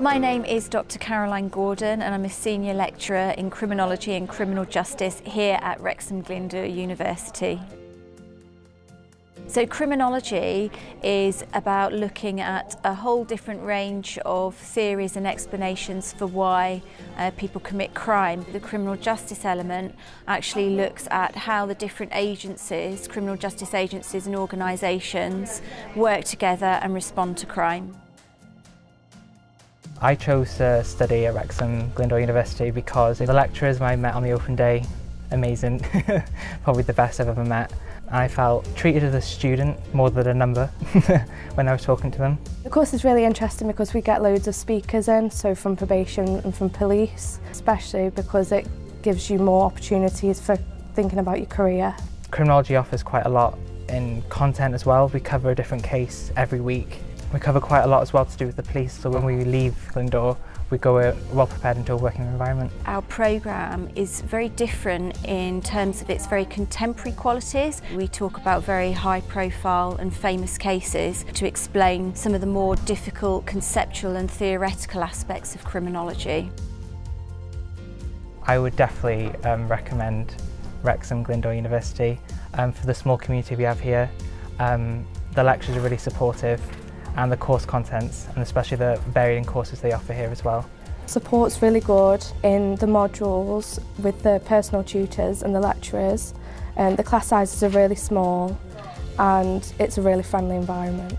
My name is Dr Caroline Gordon and I'm a Senior Lecturer in Criminology and Criminal Justice here at Wrexham Glyndŵr University. So criminology is about looking at a whole different range of theories and explanations for why uh, people commit crime. The criminal justice element actually looks at how the different agencies, criminal justice agencies and organisations work together and respond to crime. I chose to study at Wrexham Glyndŵr University because the lecturers I met on the open day, amazing, probably the best I've ever met. I felt treated as a student more than a number when I was talking to them. The course is really interesting because we get loads of speakers in, so from probation and from police, especially because it gives you more opportunities for thinking about your career. Criminology offers quite a lot in content as well. We cover a different case every week we cover quite a lot as well to do with the police, so when we leave Glyndŵr, we go well prepared into a working environment. Our programme is very different in terms of its very contemporary qualities. We talk about very high profile and famous cases to explain some of the more difficult conceptual and theoretical aspects of criminology. I would definitely um, recommend Wrexham Glyndŵr University um, for the small community we have here. Um, the lectures are really supportive and the course contents and especially the varying courses they offer here as well. Support's really good in the modules with the personal tutors and the lecturers. And the class sizes are really small and it's a really friendly environment.